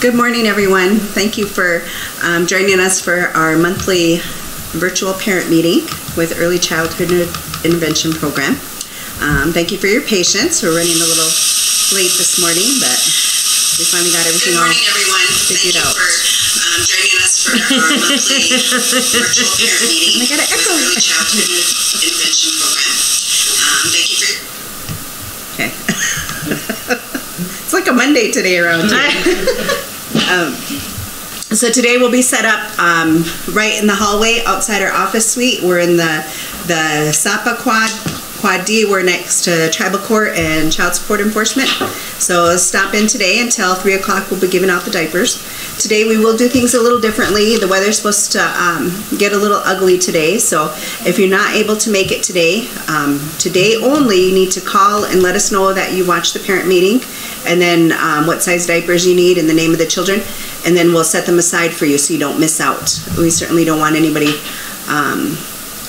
Good morning, everyone. Thank you for um, joining us for our monthly virtual parent meeting with Early Childhood Intervention Program. Um, thank you for your patience. We're running a little late this morning, but we finally got everything Good all morning, everyone. figured Thank you out. for um, joining us for our monthly virtual parent meeting I with echo. Early Childhood Intervention Program. Um, thank you for your Okay. it's today around um, so today we'll be set up um, right in the hallway outside our office suite. We're in the the SAPA quad quad D. We're next to tribal court and child support enforcement. So stop in today until three o'clock. We'll be giving out the diapers. Today we will do things a little differently. The weather's supposed to um, get a little ugly today, so if you're not able to make it today, um, today only, you need to call and let us know that you watched the parent meeting, and then um, what size diapers you need and the name of the children, and then we'll set them aside for you so you don't miss out. We certainly don't want anybody um,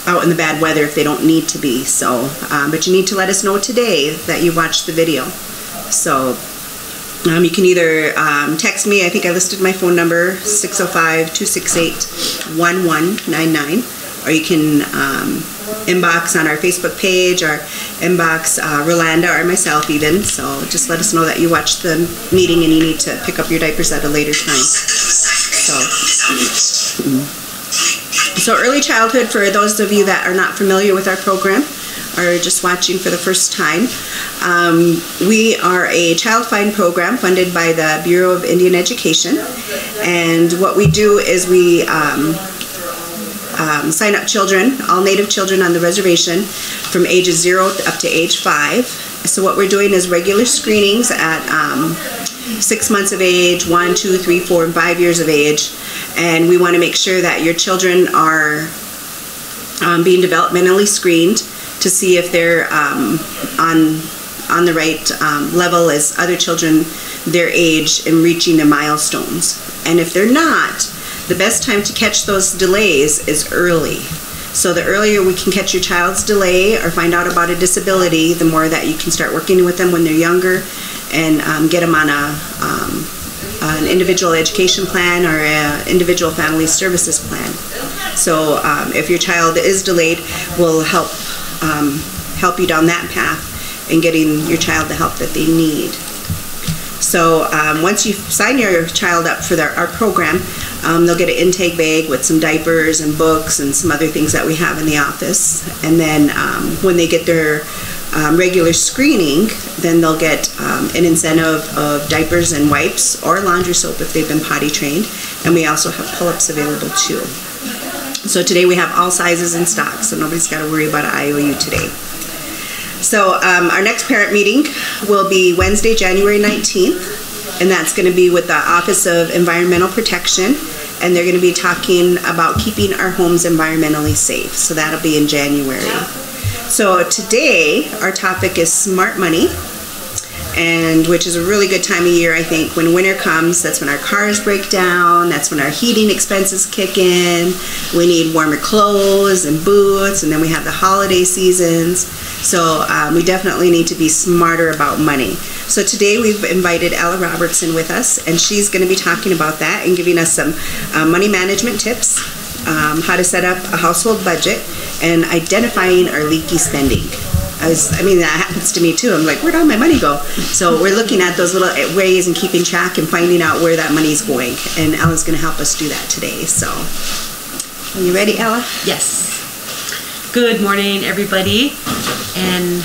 out in the bad weather if they don't need to be. So, um, but you need to let us know today that you watched the video. So, um, you can either um, text me. I think I listed my phone number 605-268-1199, or you can um, inbox on our Facebook page or inbox uh, Rolanda or myself even. So just let us know that you watched the meeting and you need to pick up your diapers at a later time. So. So early childhood, for those of you that are not familiar with our program or just watching for the first time, um, we are a child find program funded by the Bureau of Indian Education. And what we do is we um, um, sign up children, all native children on the reservation from ages zero up to age five. So what we're doing is regular screenings at um, six months of age, one, two, three, four, and five years of age. And we want to make sure that your children are um, being developmentally screened to see if they're um, on on the right um, level as other children their age in reaching their milestones. And if they're not, the best time to catch those delays is early. So the earlier we can catch your child's delay or find out about a disability, the more that you can start working with them when they're younger and um, get them on a um, an individual education plan or an individual family services plan. So um, if your child is delayed, we'll help um, help you down that path in getting your child the help that they need. So um, once you sign your child up for their, our program, um, they'll get an intake bag with some diapers and books and some other things that we have in the office. And then um, when they get their um, regular screening, then they'll get um, an incentive of diapers and wipes or laundry soap if they've been potty trained. And we also have pull-ups available too. So today we have all sizes in stock, so nobody's got to worry about an IOU today. So um, our next parent meeting will be Wednesday, January 19th, and that's going to be with the Office of Environmental Protection, and they're going to be talking about keeping our homes environmentally safe. So that'll be in January. So today our topic is smart money, and which is a really good time of year, I think. When winter comes, that's when our cars break down, that's when our heating expenses kick in. We need warmer clothes and boots, and then we have the holiday seasons. So um, we definitely need to be smarter about money. So today we've invited Ella Robertson with us, and she's going to be talking about that and giving us some uh, money management tips, um, how to set up a household budget, and identifying our leaky spending. I was, I mean, that happens to me too. I'm like, where'd all my money go? So we're looking at those little ways and keeping track and finding out where that money's going. And Ella's going to help us do that today. So, are you ready, Ella? Yes. Good morning, everybody, and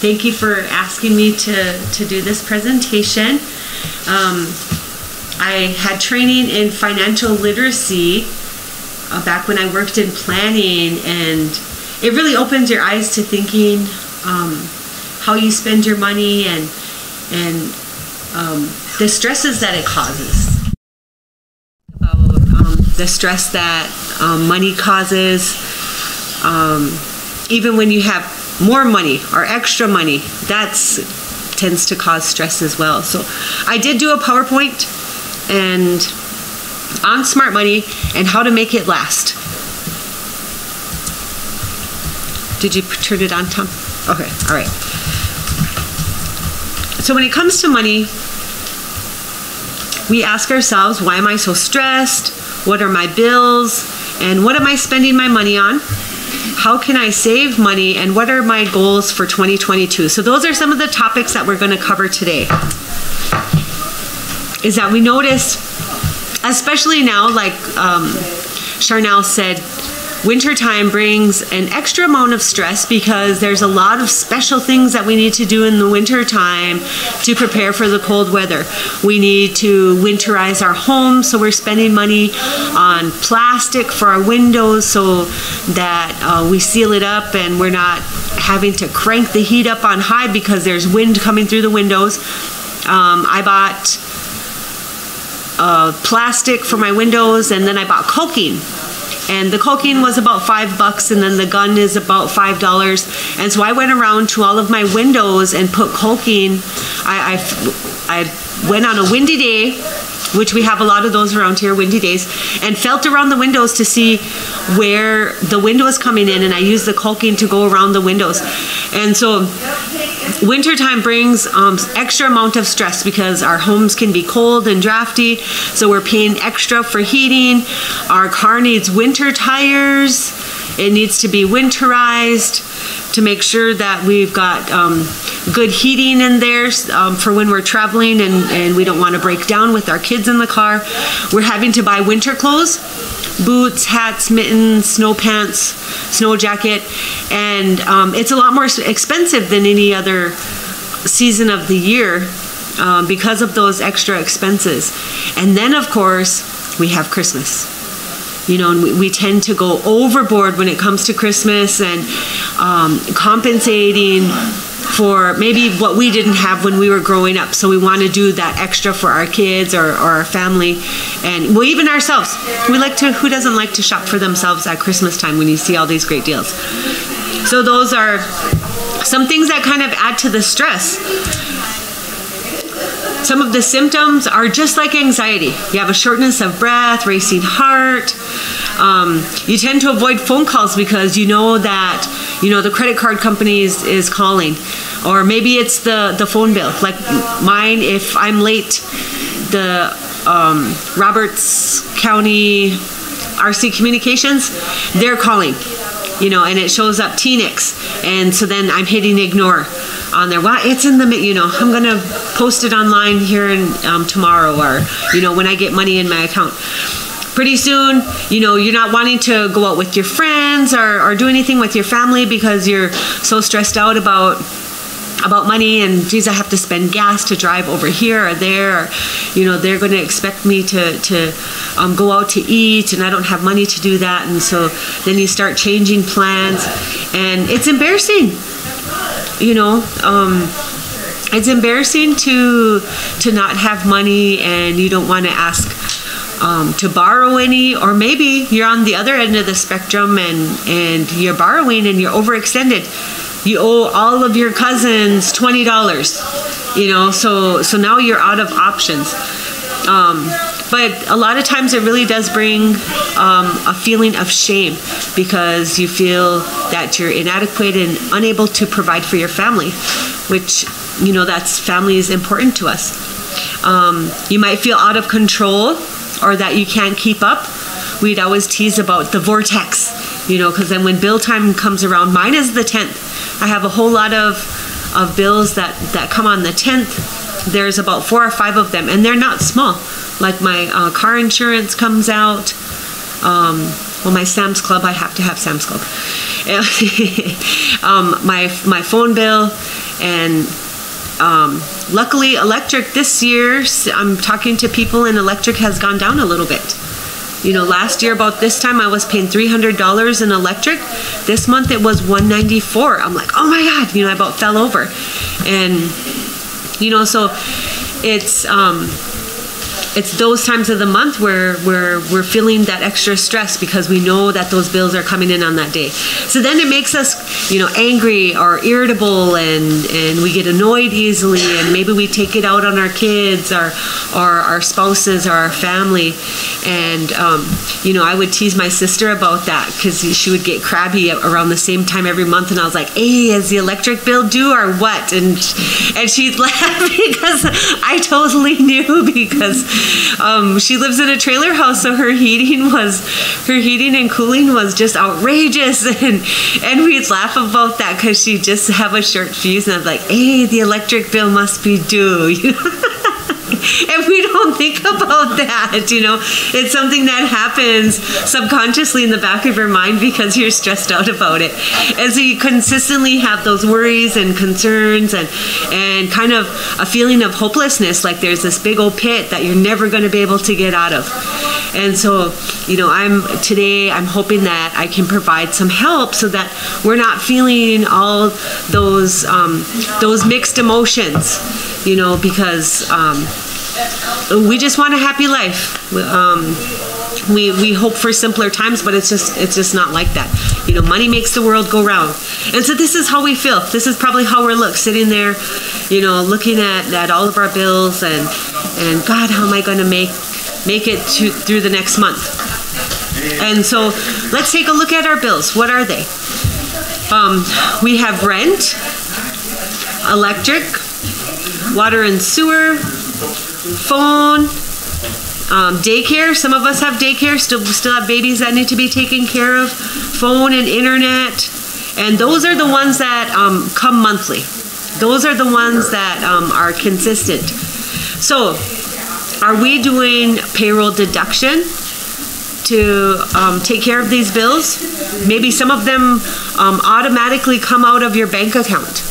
thank you for asking me to, to do this presentation. Um, I had training in financial literacy uh, back when I worked in planning, and it really opens your eyes to thinking um, how you spend your money and and um, the stresses that it causes. Um, the stress that um, money causes, um, even when you have more money or extra money, that's tends to cause stress as well. So I did do a PowerPoint and on smart money and how to make it last. Did you turn it on, Tom? Okay, all right. So when it comes to money, we ask ourselves, why am I so stressed? What are my bills? And what am I spending my money on? How can I save money? And what are my goals for 2022? So, those are some of the topics that we're going to cover today. Is that we notice, especially now, like um, Charnel said, wintertime brings an extra amount of stress because there's a lot of special things that we need to do in the wintertime to prepare for the cold weather. We need to winterize our home, so we're spending money on plastic for our windows so that uh, we seal it up and we're not having to crank the heat up on high because there's wind coming through the windows. Um, I bought uh, plastic for my windows and then I bought caulking and the caulking was about five bucks and then the gun is about five dollars and so i went around to all of my windows and put caulking I, I, I went on a windy day which we have a lot of those around here, windy days, and felt around the windows to see where the wind was coming in, and I used the caulking to go around the windows. And so wintertime brings um, extra amount of stress because our homes can be cold and drafty, so we're paying extra for heating. Our car needs winter tires. It needs to be winterized to make sure that we've got um, good heating in there um, for when we're traveling and, and we don't want to break down with our kids in the car. We're having to buy winter clothes boots, hats, mittens, snow pants, snow jacket, and um, it's a lot more expensive than any other season of the year um, because of those extra expenses. And then, of course, we have Christmas you know, and we, we, tend to go overboard when it comes to Christmas and um, compensating for maybe what we didn't have when we were growing up. So we want to do that extra for our kids or, or our family, and well, even ourselves. We like to. Who doesn't like to shop for themselves at Christmas time when you see all these great deals? So those are some things that kind of add to the stress. Some of the symptoms are just like anxiety. You have a shortness of breath, racing heart. Um, you tend to avoid phone calls because you know that you know the credit card company is, is calling, or maybe it's the the phone bill. Like mine, if I'm late, the um, Roberts County RC Communications, they're calling you know, and it shows up TNIX, and so then I'm hitting ignore on there. Well, it's in the, you know, I'm gonna post it online here and um, tomorrow, or you know, when I get money in my account. Pretty soon, you know, you're not wanting to go out with your friends or, or do anything with your family because you're so stressed out about about money and geez, I have to spend gas to drive over here or there. Or, you know, they're going to expect me to to um, go out to eat, and I don't have money to do that. And so then you start changing plans, and it's embarrassing. You know. Um, it's embarrassing to to not have money and you don't want to ask um, to borrow any, or maybe you're on the other end of the spectrum and and you're borrowing and you're overextended. You owe all of your cousins twenty dollars you know so so now you're out of options. Um, but a lot of times it really does bring um, a feeling of shame because you feel that you're inadequate and unable to provide for your family which you know that's family is important to us. Um, you might feel out of control or that you can't keep up we'd always tease about the vortex you know because then when bill time comes around mine is the 10th I have a whole lot of of bills that that come on the 10th. There's about four or five of them, and they're not small. Like my uh, car insurance comes out. Um, well, my Sam's Club, I have to have Sam's Club. um, my my phone bill, and um, luckily, electric this year. I'm talking to people, and electric has gone down a little bit. You know, last year about this time I was paying $300 in electric. This month it was 194. I'm like, "Oh my god, you know, I about fell over." And you know, so it's um it's those times of the month where, where we're feeling that extra stress because we know that those bills are coming in on that day. So then it makes us, you know, angry or irritable and, and we get annoyed easily and maybe we take it out on our kids or, or our spouses or our family. And, um, you know, I would tease my sister about that because she would get crabby around the same time every month. And I was like, hey, is the electric bill due or what? And, and she'd laugh because I totally knew because um, she lives in a trailer house, so her heating was her heating and cooling was just outrageous, and and we'd laugh about that because she just have a short fuse, and I'm like, hey, the electric bill must be due, you know. And we don't think about that you know? It's something that happens subconsciously in the back of your mind because you're stressed out about it. And so you consistently have those worries and concerns and and kind of a feeling of hopelessness like there's this big old pit that you're never going to be able to get out of. And so you know i'm today i'm hoping that i can provide some help so that we're not feeling all those um, those mixed emotions you know because um, we just want a happy life. Um, we we hope for simpler times, but it's just it's just not like that. You know, money makes the world go round, and so this is how we feel. This is probably how we're look sitting there, you know, looking at, at all of our bills and and God, how am I going to make make it to through the next month? And so let's take a look at our bills. What are they? Um, we have rent, electric, water and sewer, phone, um, daycare. Some of us have daycare. Still, still have babies that need to be taken care of. Phone and internet, and those are the ones that um, come monthly. Those are the ones that um, are consistent. So, are we doing payroll deduction to um, take care of these bills? Maybe some of them um, automatically come out of your bank account.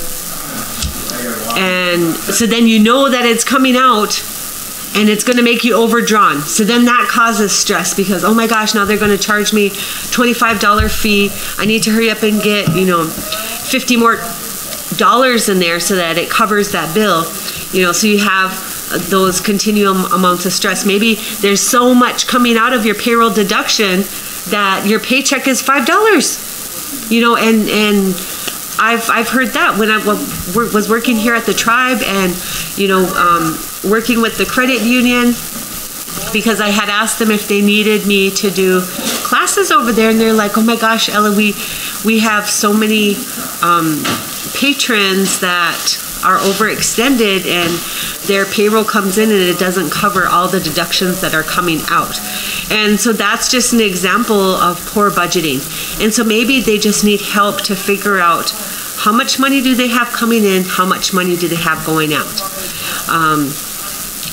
And so then you know that it's coming out and it's going to make you overdrawn. So then that causes stress because oh my gosh, now they're going to charge me $25 fee. I need to hurry up and get, you know, 50 more dollars in there so that it covers that bill. You know, so you have those continuum amounts of stress. Maybe there's so much coming out of your payroll deduction that your paycheck is $5. You know, and and I've, I've heard that when I was working here at the tribe and, you know, um, working with the credit union because I had asked them if they needed me to do classes over there, and they're like, "Oh my gosh, Ella, we we have so many um, patrons that are overextended, and their payroll comes in and it doesn't cover all the deductions that are coming out." And so that's just an example of poor budgeting. And so maybe they just need help to figure out how much money do they have coming in, how much money do they have going out. Um,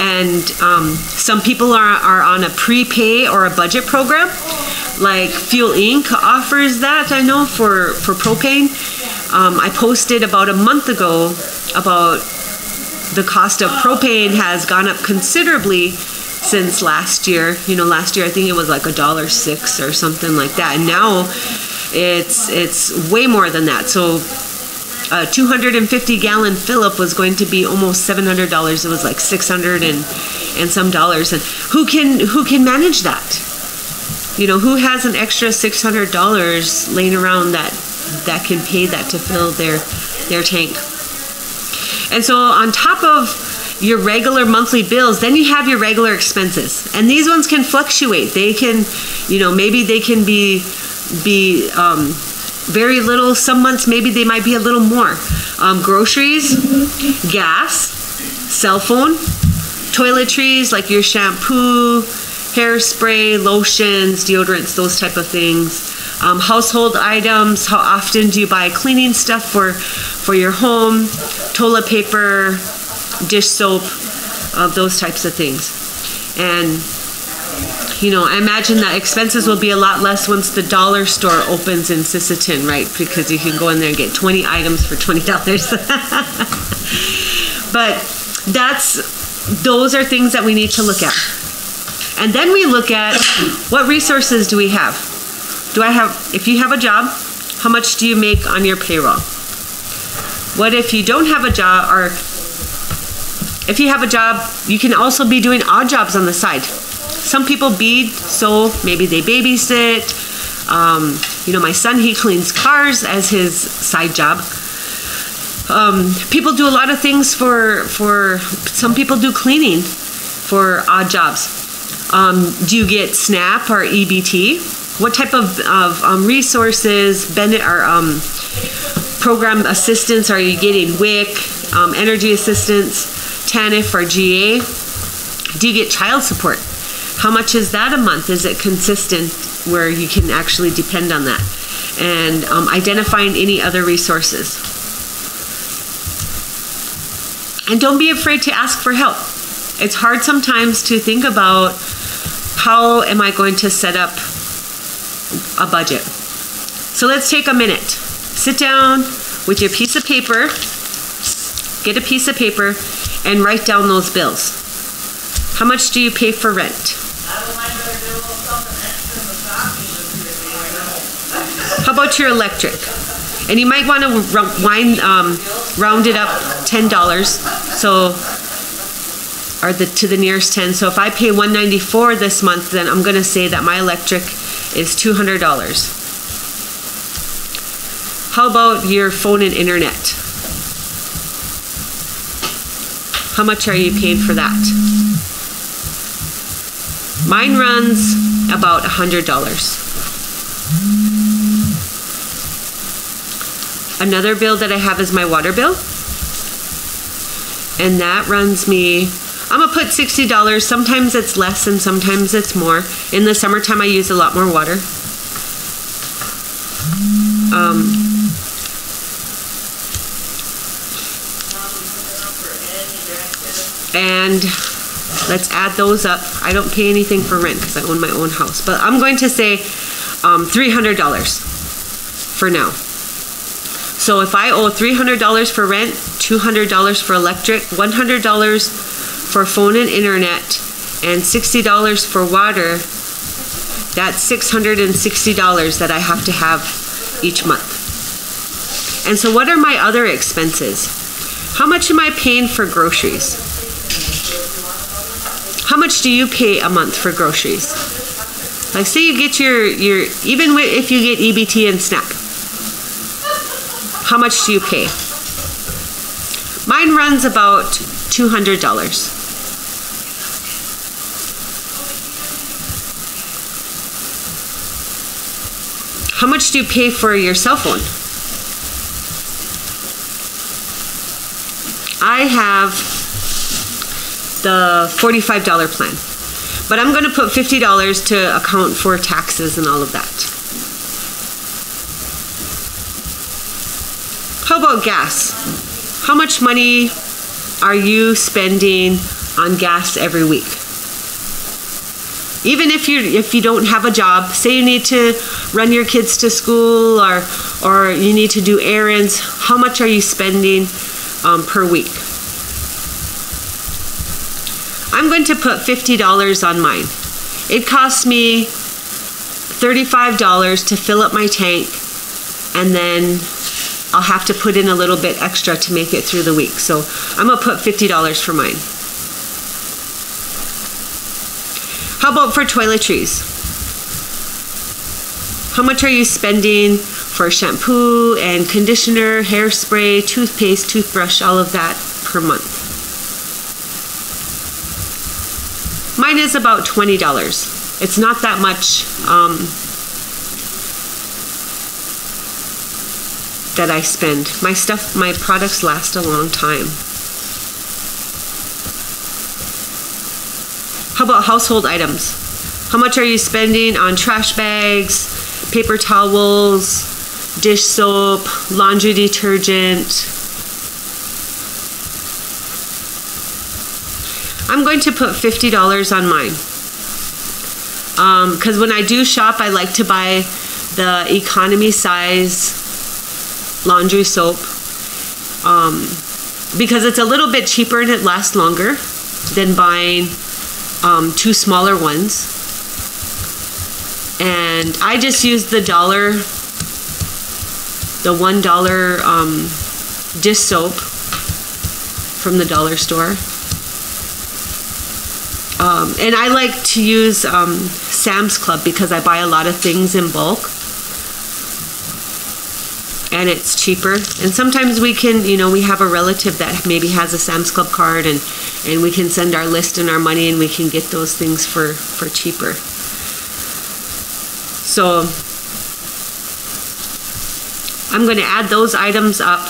and um, some people are, are on a prepay or a budget program like fuel inc offers that i know for for propane. Um, i posted about a month ago about the cost of propane has gone up considerably since last year. You know last year i think it was like a dollar six or something like that. And now it's it's way more than that. So a 250 gallon fill up was going to be almost $700 it was like 600 and and some dollars. And who can who can manage that? You know who has an extra $600 laying around that that can pay that to fill their their tank? And so on top of your regular monthly bills then you have your regular expenses. And these ones can fluctuate. They can you know maybe they can be be um, very little. Some months maybe they might be a little more. Um, groceries, gas, cell phone, toiletries like your shampoo, hairspray, lotions, deodorants, those type of things. Um, household items. How often do you buy cleaning stuff for for your home? Toilet paper, dish soap, uh, those types of things. And you know, I imagine that expenses will be a lot less once the dollar store opens in Sisseton, right? Because you can go in there and get 20 items for $20. but that's, those are things that we need to look at. And then we look at what resources do we have? Do I have, if you have a job, how much do you make on your payroll? What if you don't have a job or if you have a job, you can also be doing odd jobs on the side some people bead, so maybe they babysit. Um, you know, my son, he cleans cars as his side job. Um, people do a lot of things for, for, some people do cleaning for odd jobs. Um, do you get SNAP or EBT? What type of, of um, resources, Bennett, or um, program assistance are you getting? WIC, um, energy assistance, TANF or GA? Do you get child support? How much is that a month? Is it consistent where you can actually depend on that? And um, identifying any other resources. And don't be afraid to ask for help. It's hard sometimes to think about how am I going to set up a budget. So let's take a minute. Sit down with your piece of paper, get a piece of paper, and write down those bills. How much do you pay for rent? About your electric? And you might want to wind, um, round it up ten dollars. So, or the to the nearest ten. So if I pay one ninety four this month, then I'm going to say that my electric is two hundred dollars. How about your phone and internet? How much are you paying for that? Mine runs about $100. Another bill that I have is my water bill. And that runs me, I'm gonna put $60. Sometimes it's less and sometimes it's more. In the summertime, I use a lot more water. Um, and let's add those up. I don't pay anything for rent because I own my own house, but I'm going to say um, $300 for now. So if I owe $300 for rent, $200 for electric, $100 for phone and internet, and $60 for water, that's $660 that I have to have each month. And so what are my other expenses? How much am I paying for groceries? How much do you pay a month for groceries? Like say you get your, your even if you get EBT and SNAP, how much do you pay? Mine runs about $200. How much do you pay for your cell phone? I have the $45 plan. But I'm going to put $50 to account for taxes and all of that. About gas? How much money are you spending on gas every week? Even if you if you don't have a job, say you need to run your kids to school or or you need to do errands, how much are you spending um, per week? I'm going to put $50 on mine. It costs me $35 to fill up my tank and then I'll have to put in a little bit extra to make it through the week. So I'm gonna put $50 for mine. How about for toiletries? How much are you spending for shampoo and conditioner, hairspray, toothpaste, toothbrush, all of that per month? Mine is about $20. It's not that much um, that I spend. My stuff, my products last a long time. How about household items? How much are you spending on trash bags, paper towels, dish soap, laundry detergent, I'm going to put $50 on mine. Because um, when I do shop, I like to buy the economy size laundry soap um, because it's a little bit cheaper and it lasts longer than buying um, two smaller ones. And I just use the dollar, the one dollar um, dish soap from the dollar store. Um, and I like to use um, Sam's Club because I buy a lot of things in bulk. And it's cheaper. And sometimes we can, you know, we have a relative that maybe has a Sam's Club card and, and we can send our list and our money and we can get those things for, for cheaper. So I'm going to add those items up.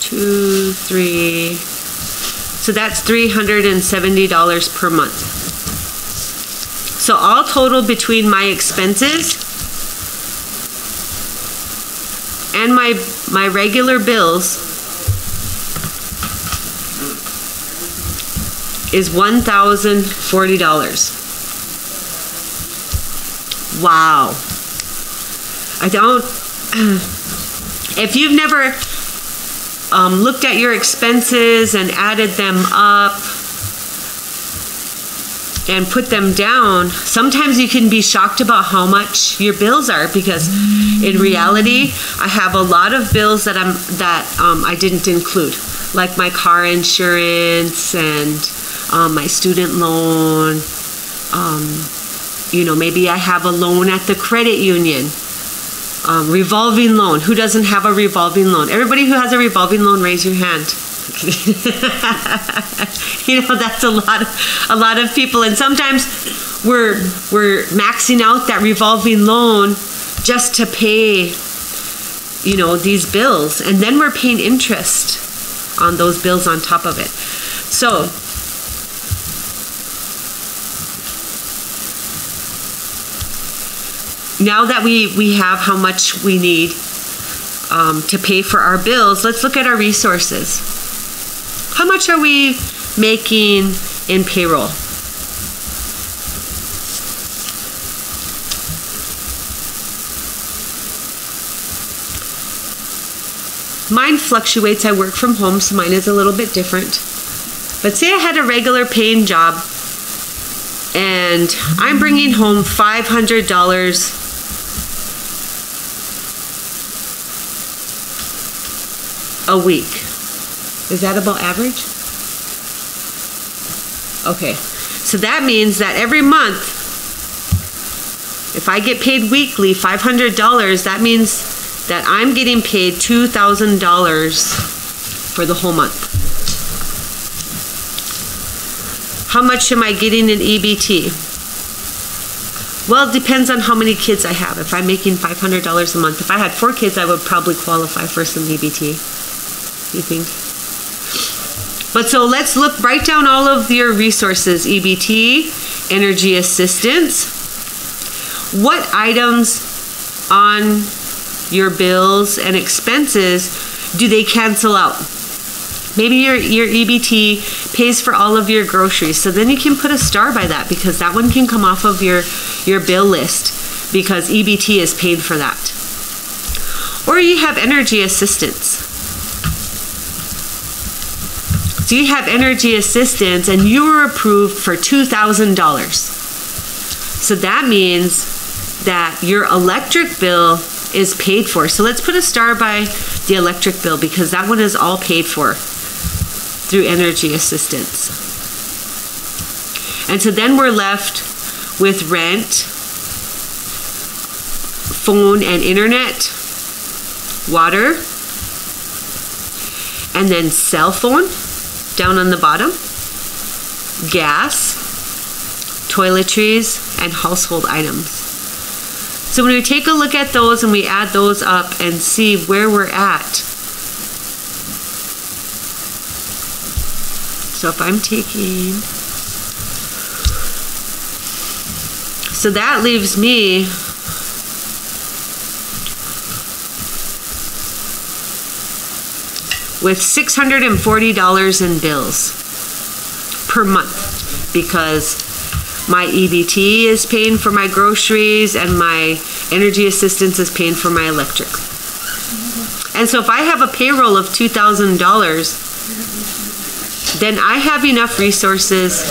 Two, three, So that's $370 per month. So all total between my expenses and my my regular bills is $1,040. Wow. I don't if you've never um, looked at your expenses and added them up and put them down, sometimes you can be shocked about how much your bills are because in reality, I have a lot of bills that I'm that um, I didn't include, like my car insurance and um, my student loan. Um, you know, maybe I have a loan at the credit union um, revolving loan. Who doesn't have a revolving loan? Everybody who has a revolving loan, raise your hand. you know that's a lot of, a lot of people. And sometimes we're we're maxing out that revolving loan just to pay you know these bills. And then we're paying interest on those bills on top of it. So now that we, we have how much we need um, to pay for our bills, let's look at our resources. How much are we making in payroll? Mine fluctuates. I work from home, so mine is a little bit different. But say I had a regular paying job and I'm bringing home $500 a week. Is that about average? Okay. So that means that every month, if I get paid weekly $500, that means that I'm getting paid $2,000 for the whole month. How much am I getting in EBT? Well, it depends on how many kids I have. If I'm making $500 a month, if I had four kids, I would probably qualify for some EBT you think? But so let's look, write down all of your resources EBT, energy assistance. What items on your bills and expenses do they cancel out? Maybe your, your EBT pays for all of your groceries. So then you can put a star by that because that one can come off of your, your bill list because EBT is paid for that. Or you have energy assistance. So you have energy assistance and you were approved for $2,000. So that means that your electric bill is paid for. So let's put a star by the electric bill because that one is all paid for through energy assistance. And so then we're left with rent, phone and internet, water, and then cell phone down on the bottom, gas, toiletries, and household items. So when we take a look at those and we add those up and see where we're at. So if I'm taking, so that leaves me with $640 in bills per month because my EBT is paying for my groceries and my energy assistance is paying for my electric. And so if I have a payroll of $2,000, then I have enough resources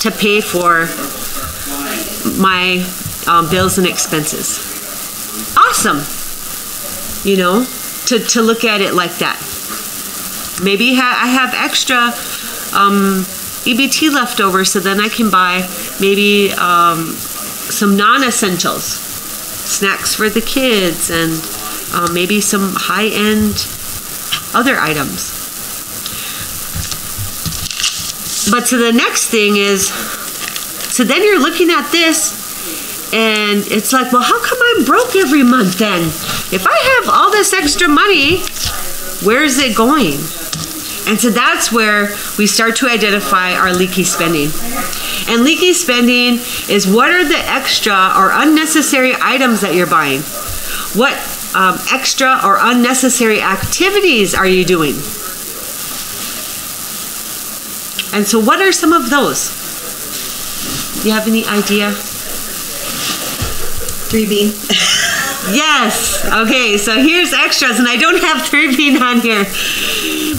to pay for my um, bills and expenses. Awesome. You know, to, to look at it like that. Maybe ha- I have extra um, EBT left over, so then I can buy maybe um, some non essentials, snacks for the kids, and uh, maybe some high end other items. But so the next thing is so then you're looking at this and it's like, well, how come I'm broke every month then? If I have all this extra money, where is it going? And so that's where we start to identify our leaky spending. And leaky spending is what are the extra or unnecessary items that you're buying? What um, extra or unnecessary activities are you doing? And so, what are some of those? Do you have any idea? Three bean. Yes. Okay, so here's extras, and I don't have bean on here,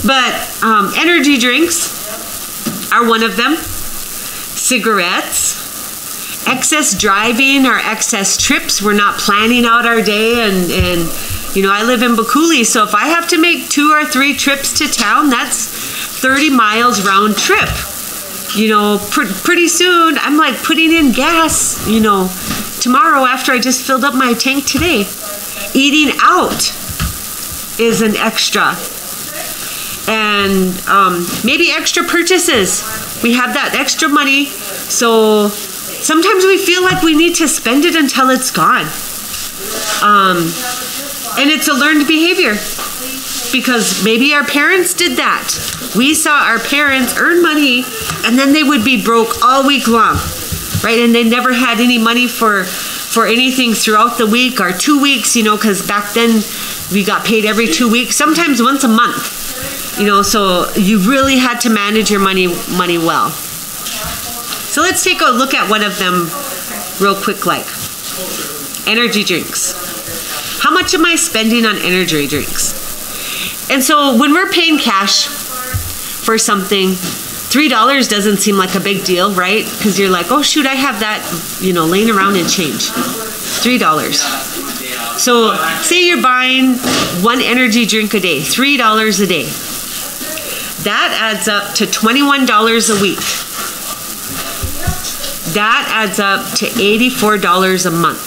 but um, energy drinks are one of them. Cigarettes, excess driving or excess trips. We're not planning out our day, and and you know I live in Bakuli, so if I have to make two or three trips to town, that's 30 miles round trip. You know, pr- pretty soon I'm like putting in gas. You know tomorrow after I just filled up my tank today. Eating out is an extra. And um, maybe extra purchases. We have that extra money, so sometimes we feel like we need to spend it until it's gone. Um, and it's a learned behavior because maybe our parents did that. We saw our parents earn money and then they would be broke all week long right? And they never had any money for for anything throughout the week or two weeks, you know, because back then we got paid every two weeks, sometimes once a month, you know. So you really had to manage your money money well. So let's take a look at one of them real quick, like energy drinks. How much am I spending on energy drinks? And so when we're paying cash for something, three dollars doesn't seem like a big deal, right? Because you're like, oh shoot, I have that, you know, laying around in change. Three dollars. So say you're buying one energy drink a day, three dollars a day. That adds up to twenty-one dollars a week. That adds up to eighty-four dollars a month.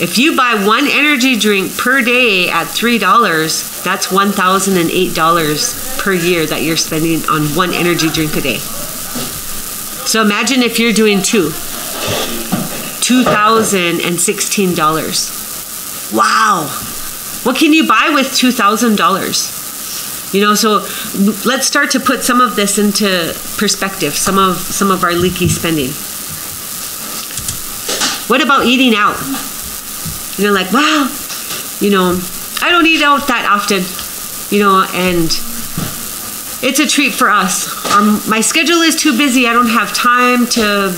If you buy one energy drink per day at $3, that's $1,008 per year that you're spending on one energy drink a day. So imagine if you're doing two. $2,016. Wow. What can you buy with $2,000? You know, so let's start to put some of this into perspective, some of some of our leaky spending. What about eating out? And they're like, wow, you know, I don't eat out that often, you know, and it's a treat for us. Um, my schedule is too busy. I don't have time to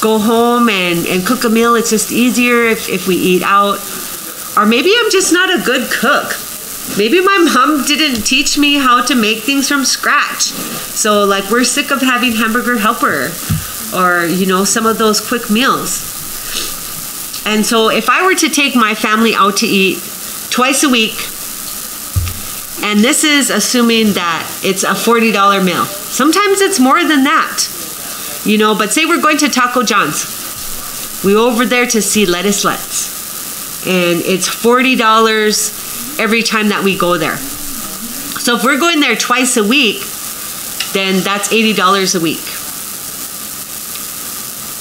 go home and, and cook a meal. It's just easier if, if we eat out. Or maybe I'm just not a good cook. Maybe my mom didn't teach me how to make things from scratch. So, like, we're sick of having hamburger helper or, you know, some of those quick meals. And so if I were to take my family out to eat twice a week, and this is assuming that it's a $40 meal. Sometimes it's more than that. You know, but say we're going to Taco John's. We over there to see Lettuce Let's. And it's $40 every time that we go there. So if we're going there twice a week, then that's $80 a week.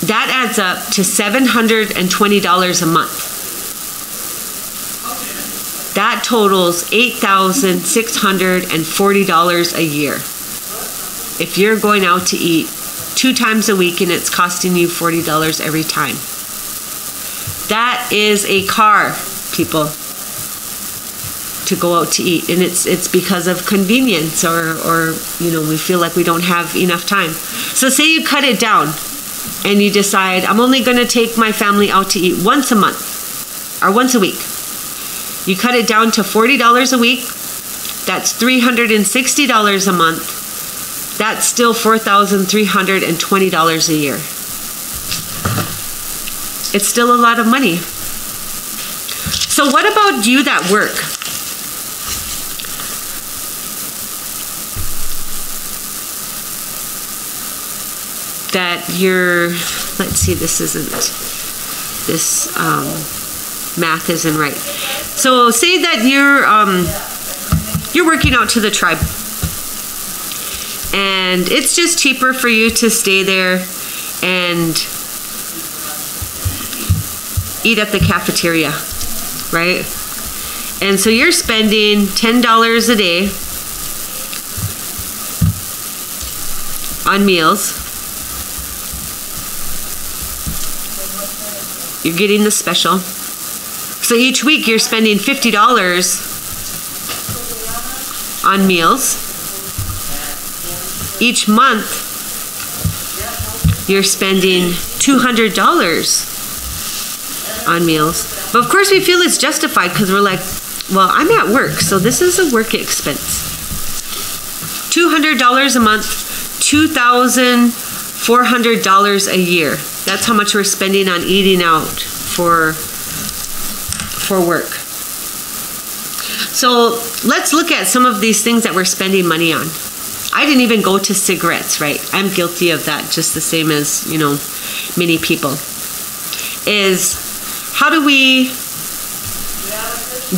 That adds up to $720 a month. That totals $8,640 a year. If you're going out to eat two times a week and it's costing you $40 every time. That is a car, people, to go out to eat. And it's it's because of convenience or, or you know, we feel like we don't have enough time. So say you cut it down and you decide, I'm only going to take my family out to eat once a month or once a week. You cut it down to $40 a week. That's $360 a month. That's still $4,320 a year. It's still a lot of money. So, what about you that work? that your, let's see, this isn't, this um, math isn't right. So say that you're, um, you're working out to the tribe and it's just cheaper for you to stay there and eat at the cafeteria, right? And so you're spending $10 a day on meals You're getting the special. So each week you're spending $50 on meals. Each month you're spending $200 on meals. But of course, we feel it's justified because we're like, well, I'm at work, so this is a work expense. $200 a month, $2,400 a year. That's how much we're spending on eating out for, for work. So let's look at some of these things that we're spending money on. I didn't even go to cigarettes, right? I'm guilty of that just the same as, you know, many people. Is how do we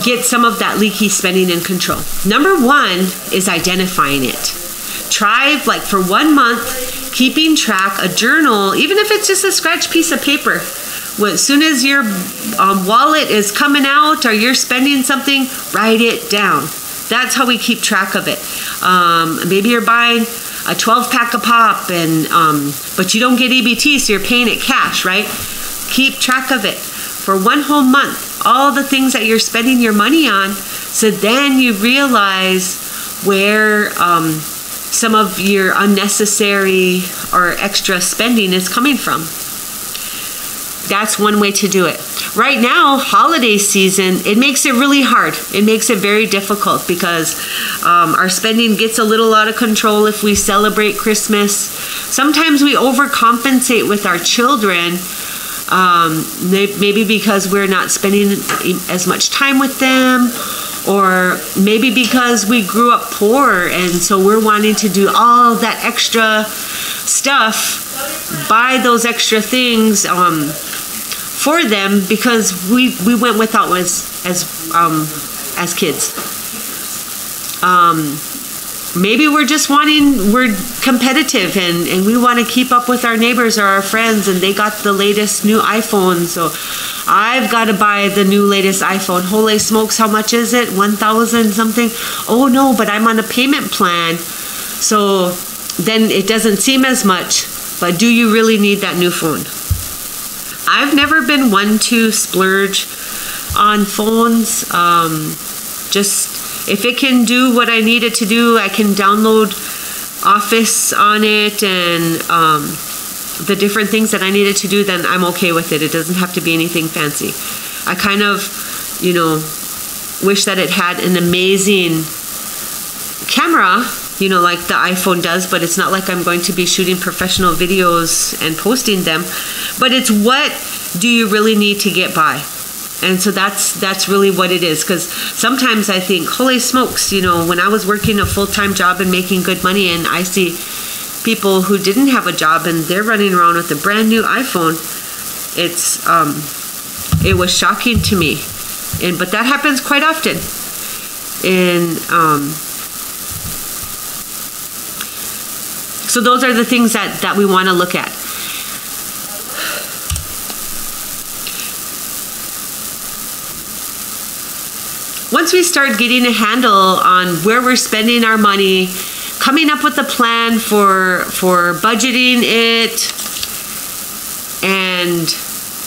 get some of that leaky spending in control? Number one is identifying it. Try, like, for one month, keeping track, a journal, even if it's just a scratch piece of paper. As soon as your um, wallet is coming out or you're spending something, write it down. That's how we keep track of it. Um, maybe you're buying a 12 pack of pop, and um, but you don't get EBT, so you're paying it cash, right? Keep track of it for one whole month. All the things that you're spending your money on, so then you realize where um, some of your unnecessary or extra spending is coming from. That's one way to do it. Right now, holiday season, it makes it really hard. It makes it very difficult because um, our spending gets a little out of control if we celebrate Christmas. Sometimes we overcompensate with our children. Um, maybe because we're not spending as much time with them, or maybe because we grew up poor and so we're wanting to do all that extra stuff, buy those extra things. Um, for them because we we went without as as um, as kids. Um, maybe we're just wanting we're competitive and and we want to keep up with our neighbors or our friends and they got the latest new iphone so i've got to buy the new latest iphone. Holy smokes how much is it? 1000 something? Oh no but i'm on a payment plan so then it doesn't seem as much but do you really need that new phone? I've never been one to splurge on phones. Um, just if it can do what I need it to do, I can download Office on it and um, the different things that I needed to do, then I'm okay with it. It doesn't have to be anything fancy. I kind of, you know, wish that it had an amazing camera you know, like the iPhone does, but it's not like I'm going to be shooting professional videos and posting them. But it's what do you really need to get by? And so that's that's really what it is. Because sometimes I think, holy smokes, you know, when I was working a full time job and making good money, and I see people who didn't have a job and they're running around with a brand new iPhone, it's um, it was shocking to me. And but that happens quite often. And um, So those are the things that, that we want to look at. Once we start getting a handle on where we're spending our money, coming up with a plan for for budgeting it and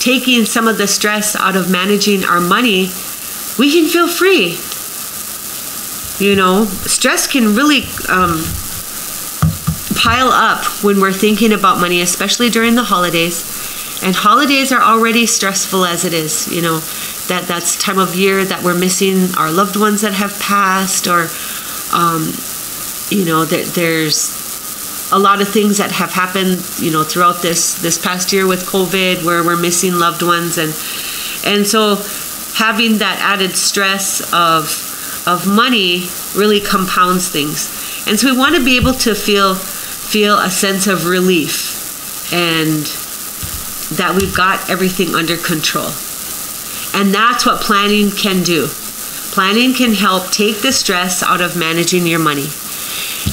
taking some of the stress out of managing our money, we can feel free. You know, stress can really um, pile up when we're thinking about money, especially during the holidays. And holidays are already stressful as it is, you know, that that's time of year that we're missing our loved ones that have passed, or, um, you know, there's a lot of things that have happened, you know, throughout this this past year with COVID, where we're missing loved ones, and and so having that added stress of of money really compounds things. And so we want to be able to feel feel a sense of relief and that we've got everything under control. And that's what planning can do. Planning can help take the stress out of managing your money.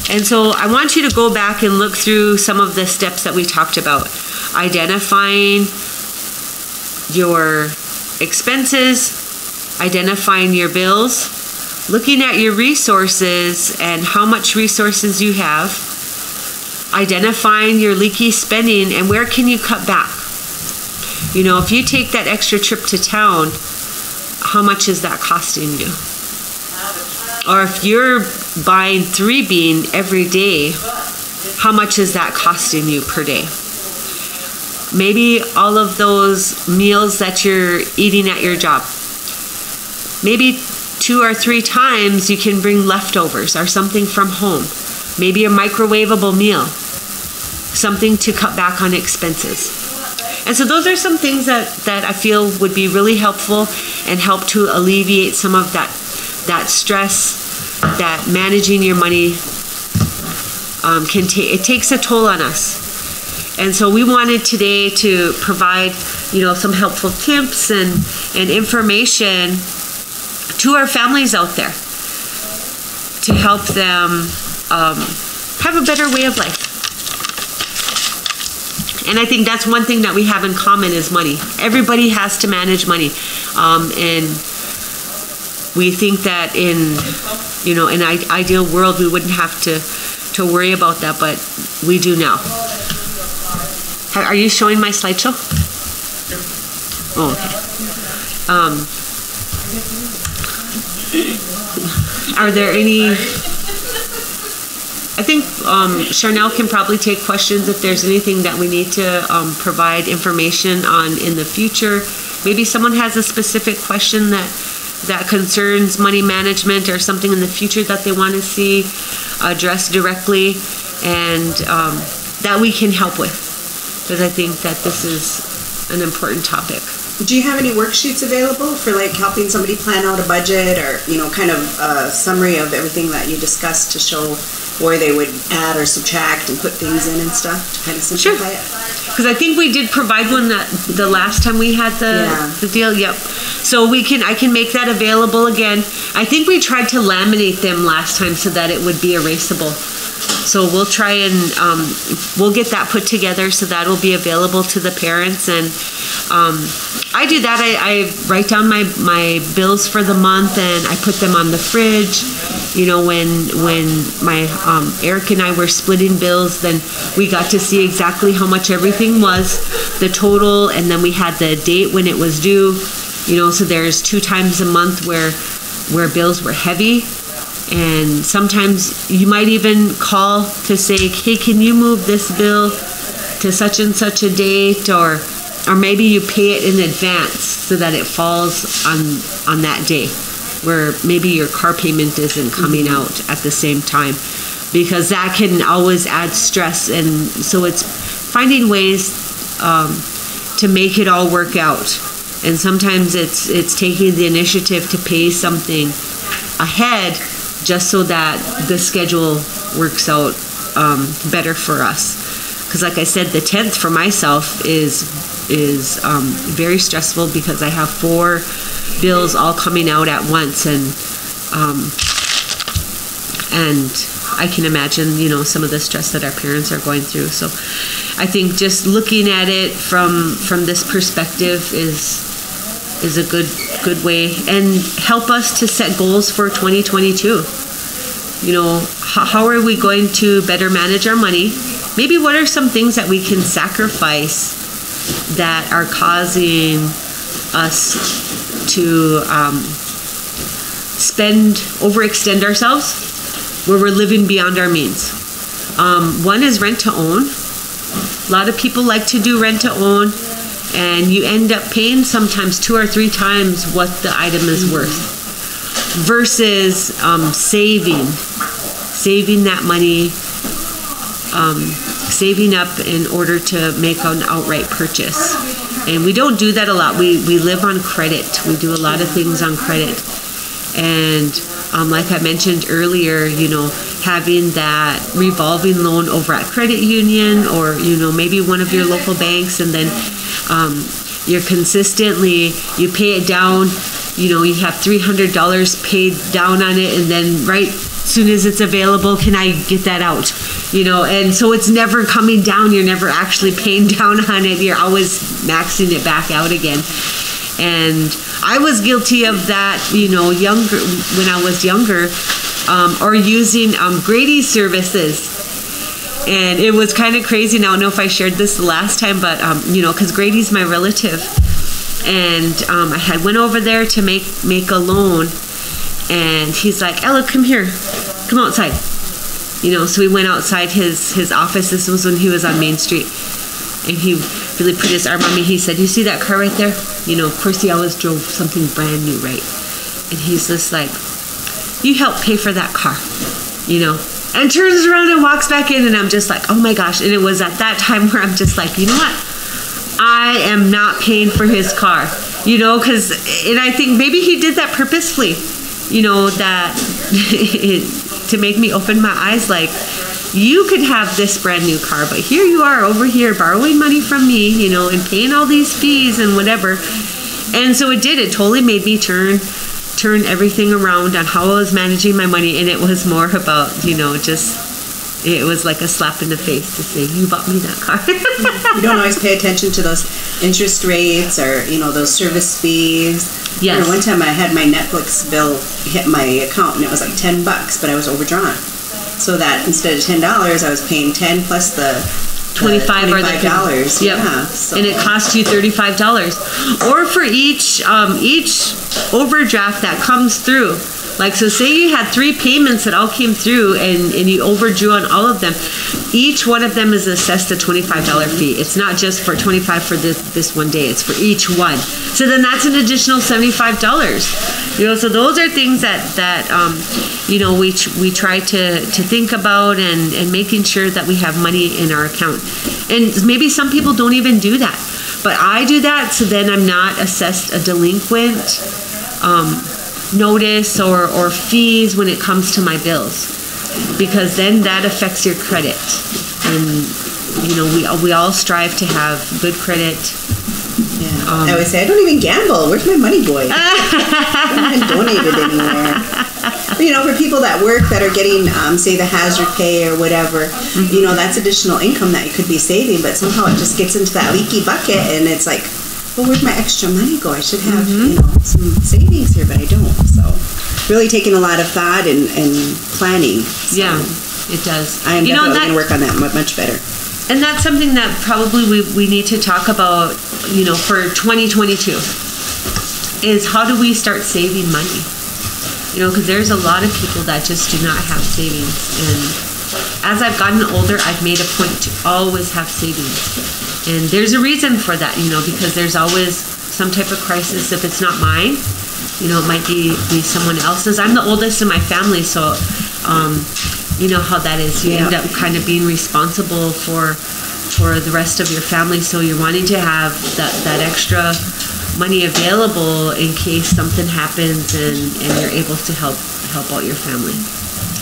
And so I want you to go back and look through some of the steps that we talked about identifying your expenses, identifying your bills, looking at your resources and how much resources you have identifying your leaky spending and where can you cut back. You know, if you take that extra trip to town, how much is that costing you? Or if you're buying three bean every day, how much is that costing you per day? Maybe all of those meals that you're eating at your job. Maybe two or three times you can bring leftovers or something from home. Maybe a microwavable meal. Something to cut back on expenses. And so those are some things that, that I feel would be really helpful and help to alleviate some of that that stress that managing your money um, can take. It takes a toll on us. And so we wanted today to provide, you know, some helpful tips and, and information to our families out there to help them um, have a better way of life. And I think that's one thing that we have in common is money. Everybody has to manage money, um, and we think that in you know in an ideal world we wouldn't have to to worry about that, but we do now. Are you showing my slideshow? Oh, okay. Um, are there any? I think um, Charnel can probably take questions if there's anything that we need to um, provide information on in the future. Maybe someone has a specific question that that concerns money management or something in the future that they want to see addressed directly, and um, that we can help with. Because I think that this is an important topic. Do you have any worksheets available for like helping somebody plan out a budget or, you know, kind of a summary of everything that you discussed to show where they would add or subtract and put things in and stuff to kind of simplify it? Because I think we did provide one that the last time we had the Yeah. the deal. Yep. So we can I can make that available again. I think we tried to laminate them last time so that it would be erasable. So we'll try and um, we'll get that put together so that will be available to the parents and um, I do that. I, I write down my my bills for the month and I put them on the fridge. You know when when my um, Eric and I were splitting bills, then we got to see exactly how much everything was, the total, and then we had the date when it was due. You know, so there's two times a month where where bills were heavy and sometimes you might even call to say hey can you move this bill to such and such a date? Or or maybe you pay it in advance so that it falls on on that day where maybe your car payment isn't coming out at the same time. Because that can always add stress. And so it's finding ways um, to make it all work out. And sometimes it's it's taking the initiative to pay something ahead just so that the schedule works out um, better for us. Because, like I said, the tenth for myself is is um, very stressful because I have four bills all coming out at once, and um, and I can imagine, you know, some of the stress that our parents are going through. So, I think just looking at it from from this perspective is is a good good way and help us to set goals for 2022 you know how, are we going to better manage our money? Maybe what are some things that we can sacrifice that are causing us to um, spend overextend ourselves where we're living beyond our means? Um, one is rent to own. A lot of people like to do rent to own and you end up paying sometimes two or three times what the item is worth versus um, saving saving that money um, saving up in order to make an outright purchase. And we don't do that a lot. We, we live on credit. We do a lot of things on credit. And um, like I mentioned earlier, you know, having that revolving loan over at credit union or, you know, maybe one of your local banks and then um, you're consistently, you pay it down, you know, you have $300 paid down on it and then right soon as it's available, can I get that out? You know, and so it's never coming down. You're never actually paying down on it. You're always maxing it back out again and I was guilty of that, you know, younger when I was younger, um, or using um, Grady services. And it was kind of crazy. Now I don't know if I shared this the last time, but um, you know, because Grady's my relative, and um, I had went over there to make make a loan, and he's like, "Ella, come here, come outside." You know, so we went outside his his office. This was when he was on Main Street, and he really put his arm on me. He said, "You see that car right there? You know, of course he always drove something brand new, right?" And he's just like, "You help pay for that car," you know. And turns around and walks back in, and I'm just like, "Oh my gosh!" And it was at that time where I'm just like, "You know what? I am not paying for his car, you know, because, and I think maybe he did that purposefully, you know, that to make me open my eyes like, you could have this brand new car, but here you are over here borrowing money from me, you know, and paying all these fees and whatever. And so it did, it totally made me turn turn everything around on how I was managing my money and it was more about, you know, just it was like a slap in the face to say you bought me that car. You don't always pay attention to those interest rates or you know those service fees. Yes. One time i had my netflix bill hit my account and it was like 10 bucks but i was overdrawn. So that instead of $10 i was paying 10 plus the 25 or the $25 Yep. yeah so and it costs you $35 or for each um, each overdraft that comes through like so say you had three payments that all came through and, and you overdrew on all of them. Each one of them is assessed a $25 fee. It's not just for 25 for this this one day. It's for each one. So then that's an additional $75 you know so those are things that that um, you know we we try to to think about and and making sure that we have money in our account. And maybe some people don't even do that. But i do that so then i'm not assessed a delinquent um, notice or, or fees when it comes to my bills. Because then that affects your credit. And you know we, we all strive to have good credit. Yeah. Um, i always say i don't even gamble. Where's my money going i don't even donate it anywhere. But, you know for people that work that are getting um, say the hazard pay or whatever Mm-hmm. you know that's additional income that you could be saving but somehow it just gets into that leaky bucket and it's like well where'd my extra money go? I should have Mm-hmm. you know some savings here but i don't so. Really taking a lot of thought and, and planning So. Yeah it does. You definitely going to work on that much better. And that's something that probably we, we need to talk about you know for 2022 is how do we start saving money? You know because there's a lot of people that just do not have savings and as i've gotten older i've made a point to always have savings and there's a reason for that you know because there's always some type of crisis. If it's not mine you know it might be be someone else's. I'm the oldest in my family so um, you know how that is. You end up kind of being responsible for for the rest of your family so you're wanting to have that that extra money available in case something happens and and you're able to help help out your family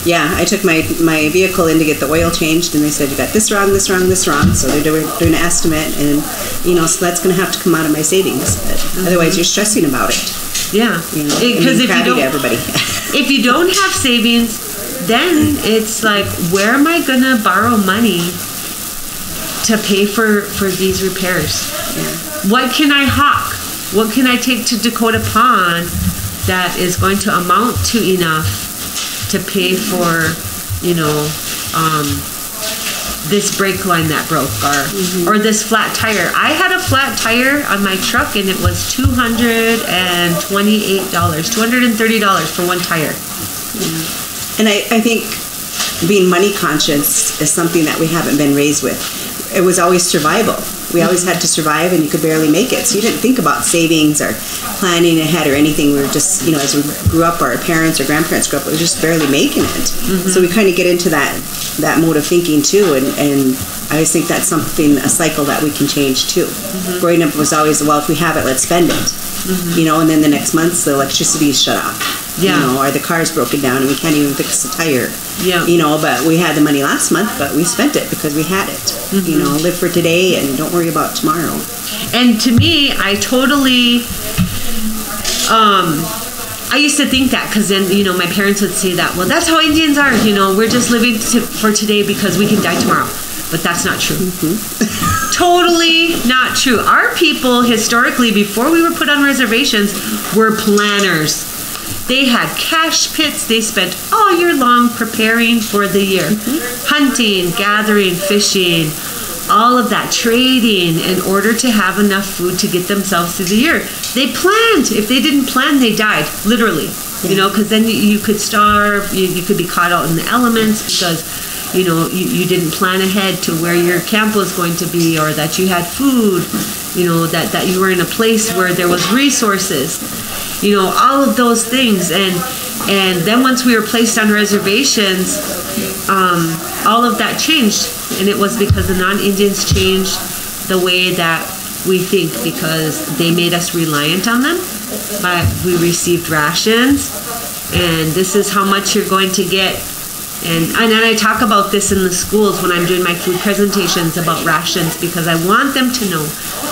Yeah, I took my, my vehicle in to get the oil changed, and they said, you got this wrong, this wrong, this wrong. So they're doing, doing an estimate, and, you know, so that's going to have to come out of my savings. But mm-hmm. otherwise, you're stressing about it. yeah You know, because and being if you don't everybody. if you don't have savings, then it's like, where am I gonna borrow money to pay for for these repairs? What can I hawk? What can I take to Dakota Pawn that is going to amount to enough to pay for, you know, um, this brake line that broke or or this flat tire. I had a flat tire on my truck and it was two hundred and twenty eight dollars, two hundred and thirty dollars for one tire. And I, I think being money conscious is something that we haven't been raised with. It was always survival. We always had to survive, and you could barely make it. So you didn't think about savings or planning ahead or anything. We were just, you know, as we grew up, our parents or grandparents grew up, we were just barely making it. Mm-hmm. So we kind of get into that that mode of thinking too, and and I always think that's something a cycle that we can change too. Mm-hmm. Growing up was always, well, if we have it, let's spend it. Mm-hmm. You know, and then the next month the electricity is shut off. Yeah. You know, or the car's broken down and we can't even fix the tire. Yeah. You know, but we had the money last month, but we spent it because we had it. You know, live for today and don't worry about tomorrow. And to me, I totally um I used to think that because then, you know, my parents would say that, well, that's how Indians are, you know, we're just living to, for today because we can die tomorrow. But that's not true. totally not true. Our people, historically, before we were put on reservations, were planners. They had cache pits. They spent all year long preparing for the year, hunting, gathering, fishing, all of that trading in order to have enough food to get themselves through the year. They planned. If they didn't plan, they died, literally. You know, because then you, you could starve, you, you could be caught out in the elements because you know you, you didn't plan ahead to where your camp was going to be or that you had food you know that, that you were in a place where there was resources you know all of those things. And and then once we were placed on reservations um, all of that changed. And it was because the non-indians changed the way that we think because they made us reliant on them. But we received rations. And this is how much you're going to get and, and I talk about this in the schools when I'm doing my food presentations about rations because I want them to know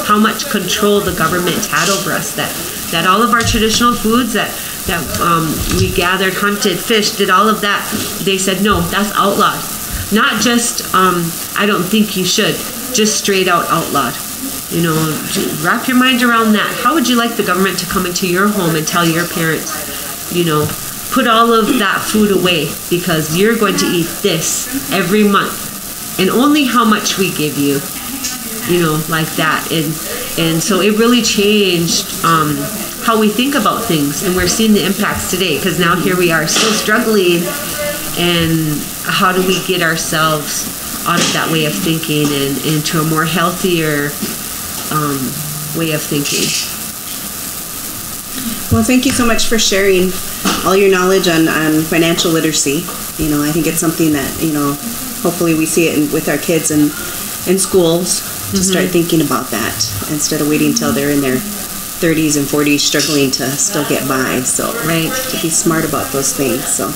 how much control the government had over us. That that all of our traditional foods that that um, we gathered, hunted, fished, did all of that. They said no, that's outlawed. Not just um, I don't think you should, just straight out outlawed. You know, wrap your mind around that. How would you like the government to come into your home and tell your parents, you know, put all of that food away because you're going to eat this every month. And only how much we give you you know like that. And and so it really changed um, how we think about things. And we're seeing the impacts today because now here we are still struggling. And how do we get ourselves out of that way of thinking and into a more healthier um, way of thinking well, thank you so much for sharing all your knowledge on, on financial literacy. You know, I think it's something that, you know, hopefully we see it in, with our kids in, in schools to mm-hmm. start thinking about that instead of waiting until they're in their 30s and 40s struggling to still get by. So, right, to be smart about those things. So,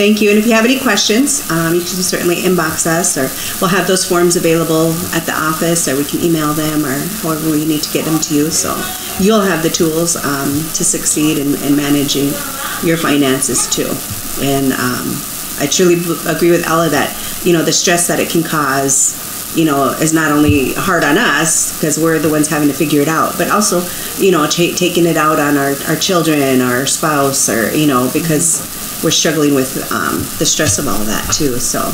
thank you. And if you have any questions, um, you can certainly inbox us, or we'll have those forms available at the office, or we can email them, or however we need to get them to you. So, you'll have the tools um, to succeed in, in, managing your finances too. And um, I truly agree with Ella that you know the stress that it can cause, you know, is not only hard on us because we're the ones having to figure it out, but also you know taking it out on our, our children, our spouse, or you know because we're struggling with um, the stress of all of that too. So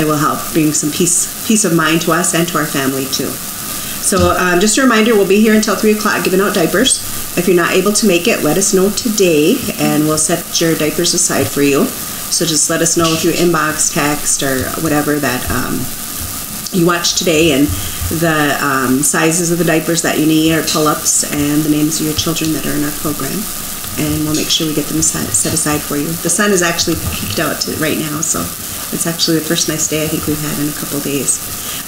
it will help bring some peace peace of mind to us and to our family too. So um, just a reminder, we'll be here until 3 o'clock giving out diapers. If you're not able to make it, let us know today and we'll set your diapers aside for you. So just let us know through inbox, text, or whatever that um, you watch today and the um, sizes of the diapers that you need or pull-ups and the names of your children that are in our program and we'll make sure we get them set, aside for you. The sun is actually peaked out right now, so it's actually the first nice day I think we've had in a couple days.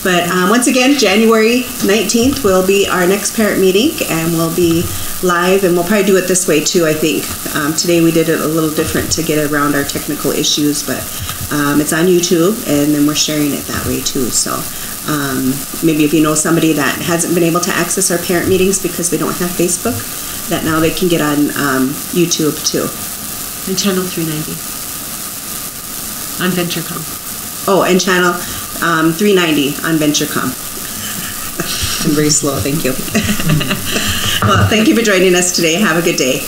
But um, once again, January 19th will be our next parent meeting, and we'll be live, and we'll probably do it this way too, I think. Um, today we did it a little different to get around our technical issues, but um, it's on YouTube, and then we're sharing it that way too. So um, maybe if you know somebody that hasn't been able to access our parent meetings because they don't have Facebook, that now they can get on um, YouTube too. And channel 390 on VentureCom. Oh, and channel um, 390 on VentureCom. I'm very slow, thank you. well, thank you for joining us today. Have a good day.